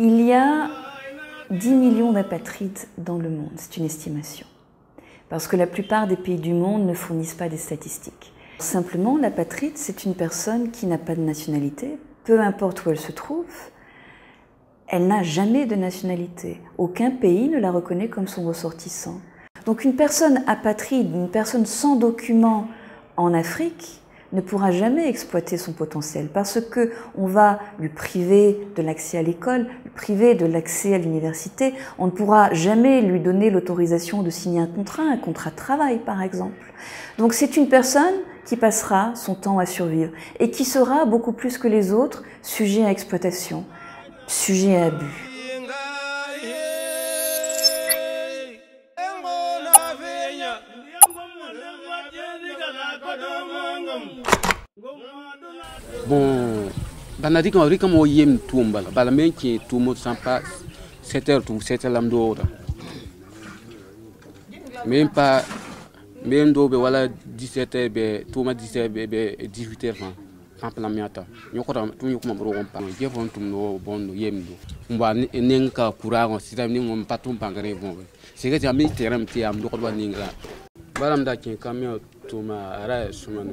10 millions d'apatrides dans le monde, c'est une estimation. Parce que la plupart des pays du monde ne fournissent pas des statistiques. Simplement, l'apatride, c'est une personne qui n'a pas de nationalité, peu importe où elle se trouve, elle n'a jamais de nationalité. Aucun pays ne la reconnaît comme son ressortissant. Donc une personne apatride, une personne sans document en Afrique, ne pourra jamais exploiter son potentiel parce que on va lui priver de l'accès à l'école, lui priver de l'accès à l'université. On ne pourra jamais lui donner l'autorisation de signer un contrat, un contrat de travail par exemple. Donc c'est une personne qui passera son temps à survivre et qui sera beaucoup plus que les autres sujet à exploitation, sujet à abus. bon bana rɩkã rɩkã mo yem tʋʋm bala bala me n kẽ tʋʋmo sãn pa sɛtɛr tʋʋm sɛtɛr lam dooogra me n pa me n doo be wala 17 be tʋʋma 17 be 18 fãa pãp la me a ta yõkda tɩ yõk mam rog n pa gɛ fõn tʋmd bõndo yemdo n wa neng ka kuraagõ sɩda neng m pa tʋm bãngrẽ bõobe sɩga tɩ yam me tɩgrem tɩ yaam dogdbã ningrã balam da kẽ kam me tʋʋma a ra sũmane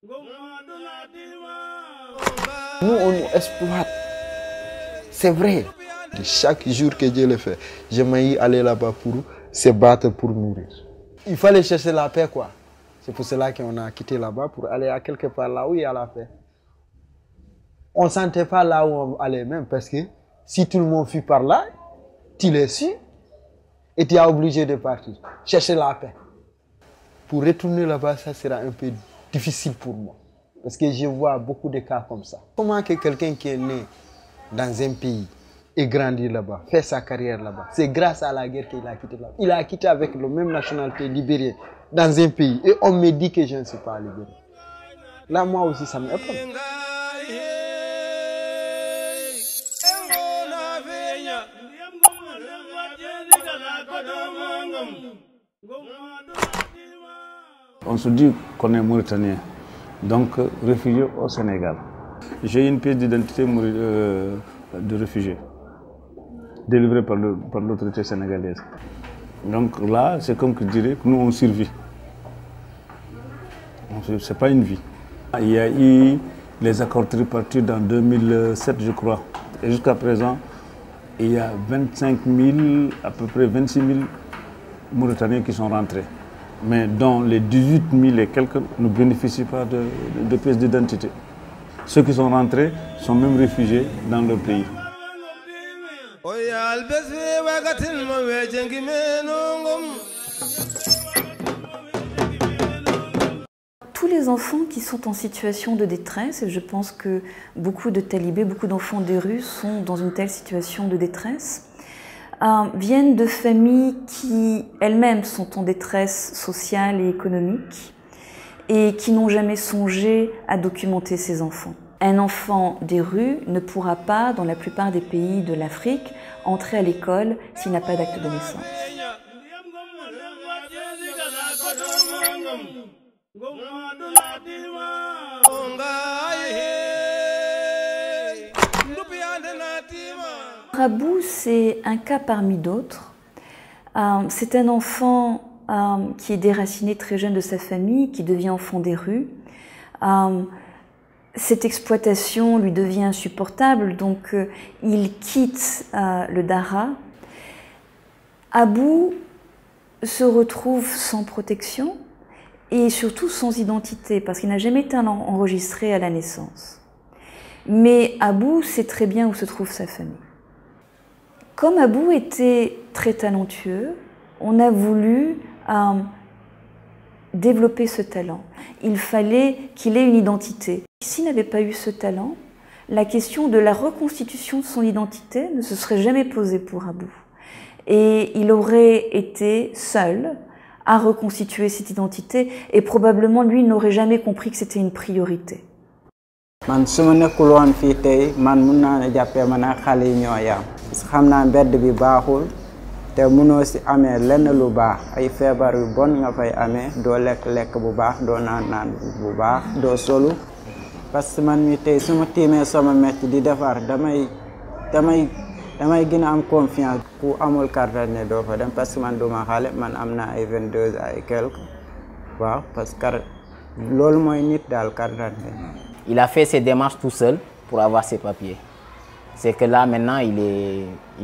Nous, on nous exploite. C'est vrai. Chaque jour que Dieu le fait, j'aimerais aller là-bas pour se battre pour mourir. Il fallait chercher la paix, quoi. C'est pour cela qu'on a quitté là-bas pour aller à quelque part là où il y a la paix. On ne sentait pas là où on allait même parce que si tout le monde fuit par là, tu les suis et tu es obligé de partir. Chercher la paix. Pour retourner là-bas, ça sera un peu difficile pour moi. Parce que je vois beaucoup de cas comme ça. Comment que quelqu'un qui est né dans un pays et grandi là-bas, fait sa carrière là-bas, c'est grâce à la guerre qu'il a quitté là-bas. Il a quitté avec la même nationalité libérienne dans un pays et on me dit que je ne suis pas libéré. Là, moi aussi, ça me. On se dit qu'on est mauritanien, donc réfugié au Sénégal. J'ai une pièce d'identité euh, de réfugié, délivrée par l'autorité sénégalaise. Donc là, c'est comme que je dirais que nous, on survit. Ce n'est pas une vie. Il y a eu les accords tripartis dans 2007, je crois. Et jusqu'à présent, il y a 25 000, à peu près 26 000 Mauritaniens qui sont rentrés. Mais dont les 18 000 et quelques ne bénéficient pas de, de, pièces d'identité. Ceux qui sont rentrés sont même réfugiés dans leur pays. Tous les enfants qui sont en situation de détresse, et je pense que beaucoup de talibés, beaucoup d'enfants des rues sont dans une telle situation de détresse, euh, viennent de familles qui elles-mêmes sont en détresse sociale et économique et qui n'ont jamais songé à documenter ces enfants. Un enfant des rues ne pourra pas, dans la plupart des pays de l'Afrique, entrer à l'école s'il n'a pas d'acte de naissance. Rabou, c'est un cas parmi d'autres. Euh, c'est un enfant euh, qui est déraciné très jeune de sa famille, qui devient enfant des rues. Euh, cette exploitation lui devient insupportable, donc il quitte le Dara. Abou se retrouve sans protection et surtout sans identité, parce qu'il n'a jamais été enregistré à la naissance. Mais Abou sait très bien où se trouve sa famille. Comme Abou était très talentueux, on a voulu euh, développer ce talent. Il fallait qu'il ait une identité. S'il n'avait pas eu ce talent, la question de la reconstitution de son identité ne se serait jamais posée pour Abou. Et il aurait été seul à reconstituer cette identité et probablement lui n'aurait jamais compris que c'était une priorité. Man su ma nekkul woon fii tey man mun naa ne jàppee ma ne xale yi ñoo xam mbedd bi baaxul te munoo si amee lenn lu baax. Ay feebar yu bon nga fay amee. Doo lekk-lekk bu baax doo naan naan bu baax doo solu. Parce que man mi tey su ma tiimee sama métti di defar damay damay damay gën a am confiance. Ku amul carte d'identité doo fa dem. Parce que man duma xale man am naa ay vingt deux ay quelque waaw parce que loolu mooy nit daal carte Il a fait ses démarches tout seul pour avoir ses papiers. C'est que là maintenant il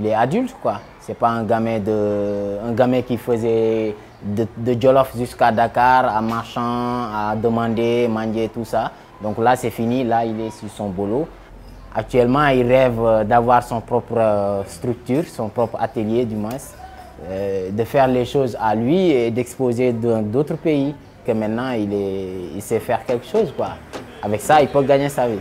est, adulte quoi. C'est pas un gamin qui faisait de, de Jolof jusqu'à Dakar en marchant, à demander, manger tout ça. Donc là c'est fini, là il est sur son boulot. Actuellement il rêve d'avoir son propre structure, son propre atelier du moins, euh, de faire les choses à lui et d'exposer dans d'autres pays. Que maintenant il, sait faire quelque chose. Avec ça, il peut gagner sa vie.